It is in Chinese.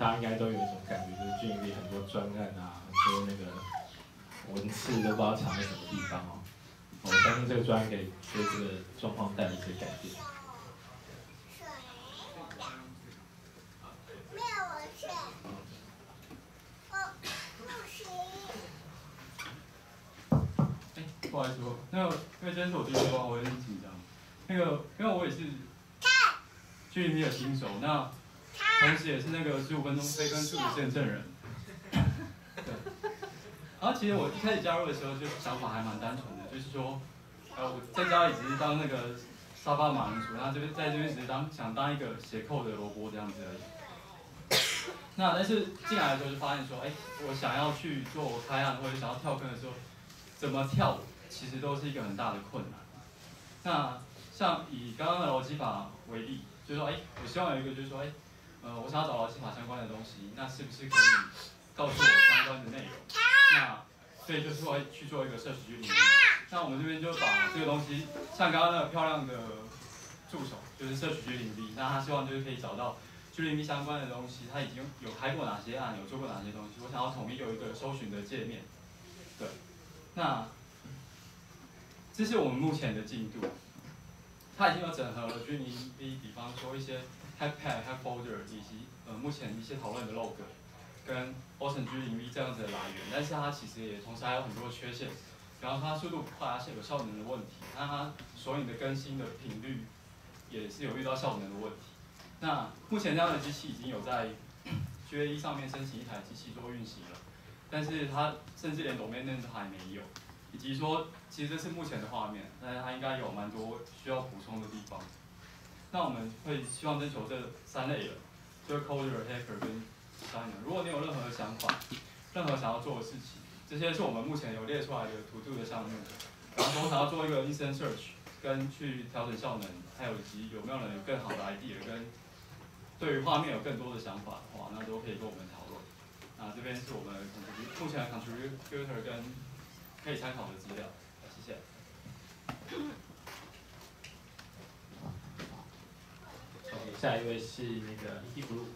大家应该都有一种感觉，就是俊力很多专案啊，很多那个文字都不知道藏在什么地方哦。我相信这个专案可以对这个状况带来一些改变。不行。哎，不好意思，我那个因为今天是我第一次我有点紧张。那个，因为我也是 GMP 的新手，那同时也是那个十五分钟飞跟数的见证人。对。然后其实我一开始加入的时候，就想法还蛮单纯的，就是说，呃，我在家里只是当那个沙发马铃薯，然后这边在这边只是当想当一个斜扣的萝卜这样子而已。那但是进来的时候就发现说，哎，我想要去做开案或者想要跳坑的时候，怎么跳其实都是一个很大的困难。那像以刚刚的逻辑法为例，就是说，哎，我希望有一个就是说，哎，呃，我想要找逻辑法相关的东西，那是不是可以告诉我相关的内容？那所以就是会去做一个社区居民。那我们这边就把这个东西，像刚刚那个漂亮的助手，就是社区居民 B，那他希望就是可以找到居民 B 相关的东西，他已经有开过哪些案，有做过哪些东西，我想要统一有一个搜寻的界面。对，那这是我们目前的进度。他已经有整合了居民 B，比方说一些 Hackpad、Hack Folder 以及呃目前一些讨论的 log，跟 Ocean 居民 B 这样子的来源，但是它其实也同时还有很多缺陷，然后它速度不快，而且有效能的问题，那它索引的更新的频率也是有遇到效能的问题。那目前这样的机器已经有在 GA1 上面申请一台机器做运行了，但是它甚至连 domain name 都还没有。以及说，其实这是目前的画面，但是它应该有蛮多需要补充的地方。那我们会希望征求这三类人，就是 coder、hacker 跟 design。如果你有任何的想法，任何想要做的事情，这些是我们目前有列出来的 to do 的项目。然后我想要做一个 instant search，跟去调整效能，还有以及有没有人有更好的 idea，跟对于画面有更多的想法的话，那都可以跟我们讨论。那这边是我们目前的 contributor 跟可以参考的资料，谢谢。下一位是那个 E Blue。